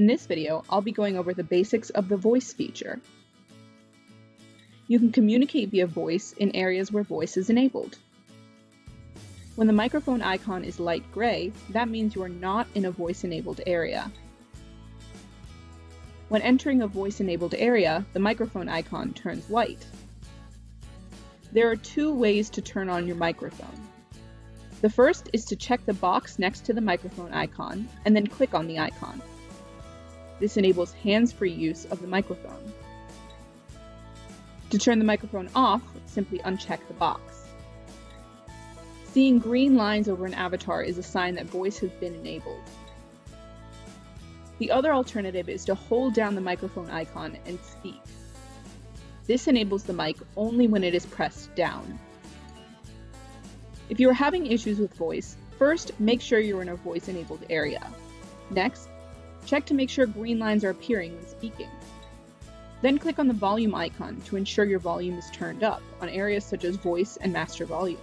In this video, I'll be going over the basics of the voice feature. You can communicate via voice in areas where voice is enabled. When the microphone icon is light gray, that means you are not in a voice-enabled area. When entering a voice-enabled area, the microphone icon turns white. There are two ways to turn on your microphone. The first is to check the box next to the microphone icon and then click on the icon. This enables hands-free use of the microphone. To turn the microphone off, simply uncheck the box. Seeing green lines over an avatar is a sign that voice has been enabled. The other alternative is to hold down the microphone icon and speak. This enables the mic only when it is pressed down. If you are having issues with voice, first make sure you're in a voice enabled area. Next, check to make sure green lines are appearing when speaking. Then click on the volume icon to ensure your volume is turned up on areas such as voice and master volume.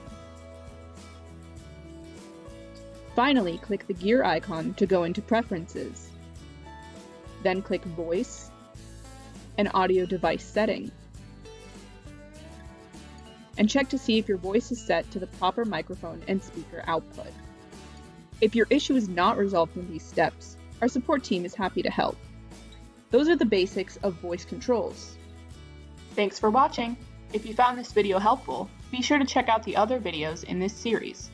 Finally, click the gear icon to go into Preferences then click Voice and Audio Device Setting. And check to see if your voice is set to the proper microphone and speaker output. If your issue is not resolved in these steps, our support team is happy to help. Those are the basics of voice controls. Thanks for watching! If you found this video helpful, be sure to check out the other videos in this series.